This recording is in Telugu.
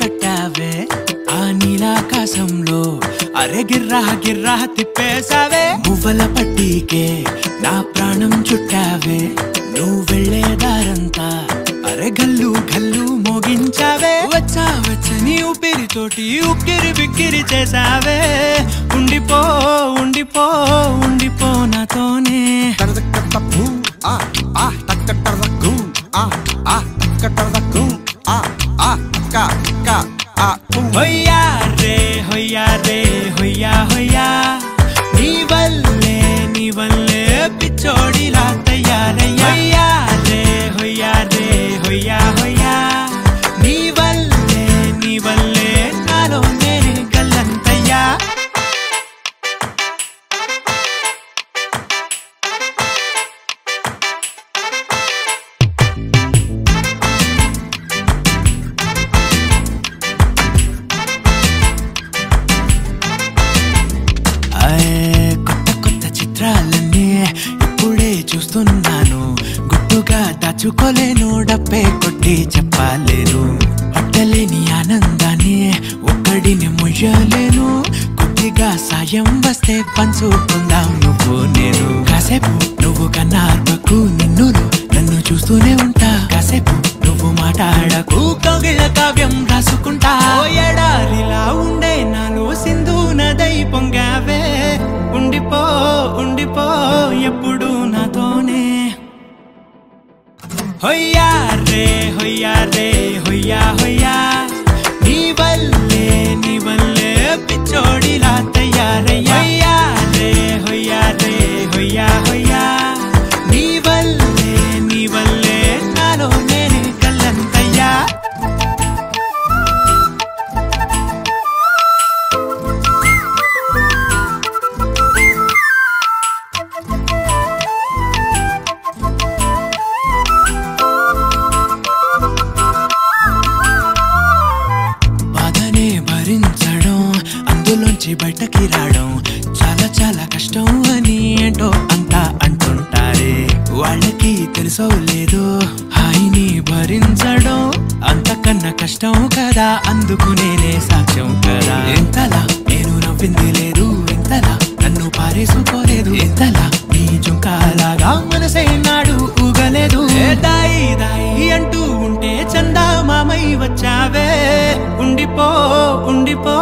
కట్టావే? ఆ నీలాకాశంలో అరే గిర్రా గిర్రా తిప్పేశావే? మువ్వల పట్టీకే నా ప్రాణం చుట్టావే? నువ్వు వెళ్ళే దారంతా అరే గల్లు గల్లు మోగించావే? వచ్చా వచ్చని ఊపిరితోటి ఉక్కిరి బిక్కిరి చేశావే? ఉండిపో ఉండిపో ఉండిపో నాతోనే. ఆ ఆ ఆ का का आ होया रे होया रे होया होया नी बल्ले नी बल्ले पिछोड़ी చూస్తున్నాను. గుట్టుగా దాచుకోలేను డప్పే కొట్టి చెప్పలేను. పట్టలేని ఆనందాన్ని ఒక్కడిని ముయ్యలేను. కొద్దిగా సాయం వస్తే పంచుకుందాం నువ్వు నేను. కాసేపు నువ్వు కన్నార్పకు నిన్ను నన్ను చూస్తూనే ఉంటా. కాసేపు నువ్వు మాట్లాడకు. కౌగిల కావ్యం రాసుకుంటా. ఎడారిలా ఉండే నాలో సింధు నదై పొంగావే. ఉండిపో ఉండిపో ఎప్పుడు होया रे होया रे होया होया భరించడం అందులోంచి బయటకి రావడం చాలా చాలా కష్టం అని ఏంటో అంతా అంటుంటారే. వాళ్ళకి తెలుసో లేదో హాయిని భరించడం అంతకన్నా కష్టం కదా అందుకు నేనే సాక్ష్యం కదా. ఎంతలా నేను నవ్వింది లేదు ఎంతలా నన్ను పారేసుకోలేదు ఎంతలా నీ జుంకా ఉండిపో ఉండిపో